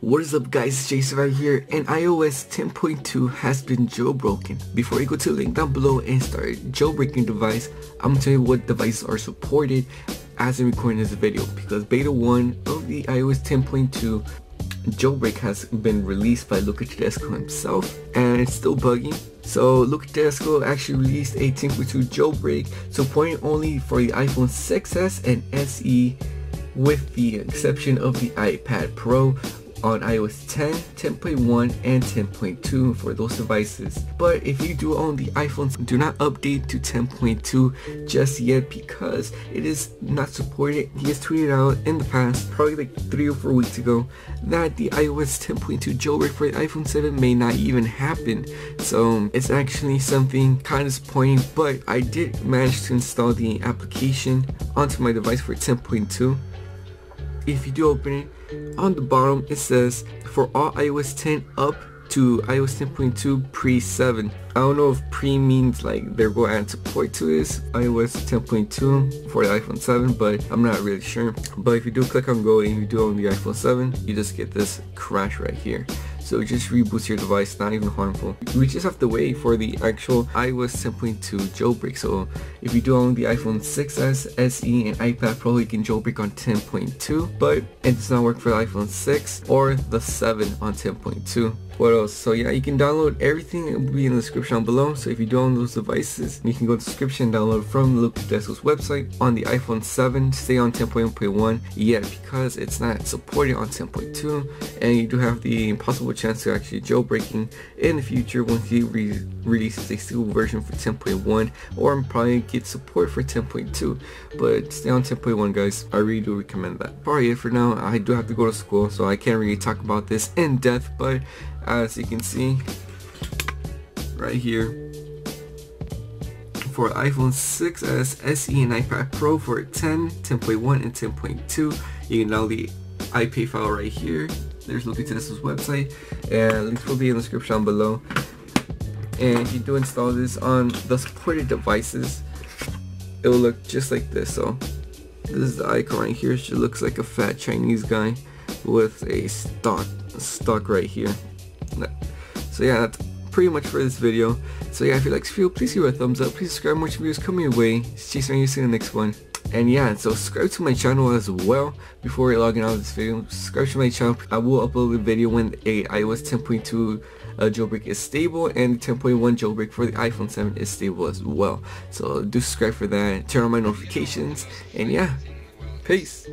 What is up guys, Jason right here and iOS 10.2 has been jailbroken. Before you go to the link down below and start jailbreaking device, I'm gonna tell you what devices are supported as I'm recording this video because beta 1 of the iOS 10.2 jailbreak has been released by Luca Todesco himself and it's still buggy. So Luca Todesco actually released a 10.2 jailbreak supporting only for the iPhone 6s and SE with the exception of the iPad Pro on iOS 10, 10.1, and 10.2 for those devices. But if you do own the iPhones, do not update to 10.2 just yet because it is not supported. He has tweeted out in the past, probably like 3 or 4 weeks ago, that the iOS 10.2 jailbreak for the iPhone 7 may not even happen. So um, it's actually something kind of disappointing, but I did manage to install the application onto my device for 10.2 if you do open it, on the bottom it says for all iOS 10 up to iOS 10.2 pre-7. I don't know if pre means like they're going to add support to this iOS 10.2 for the iPhone 7, but I'm not really sure. But if you do click on go and you do on the iPhone 7, you just get this crash right here so just reboots your device, not even harmful. We just have to wait for the actual iOS 10.2 jailbreak. So if you do own the iPhone 6s, SE, and iPad Pro, you can jailbreak on 10.2, but it does not work for the iPhone 6 or the 7 on 10.2 what else? So yeah you can download everything it will be in the description down below. So if you do own those devices you can go to the description and download from Luca Todesco's website on the iPhone 7 stay on 10.1.1 yet because it's not supported on 10.2 and you do have the impossible chance to actually jailbreaking in the future once he re releases a stable version for 10.1 or probably get support for 10.2 but stay on 10.1 guys. I really do recommend that. It for now I do have to go to school so I can't really talk about this in depth but as you can see right here for iPhone 6s, SE, and iPad Pro for 10, 10.1, and 10.2. You can download the IPA file right here. There's Luca Todesco's website, and links will be in the description below. And if you do install this on the supported devices, it will look just like this. So this is the icon right here. It looks like a fat Chinese guy with a stock stock right here. So yeah, that's pretty much for this video. So yeah, if you like this video, please give it a thumbs up. Please subscribe more videos coming your way. See you see you in the next one. And yeah, so subscribe to my channel as well before logging out of this video. Subscribe to my channel. I will upload a video when a iOS 10.2 uh, jailbreak is stable and 10.1 jailbreak for the iPhone 7 is stable as well. So do subscribe for that. Turn on my notifications. And yeah, peace.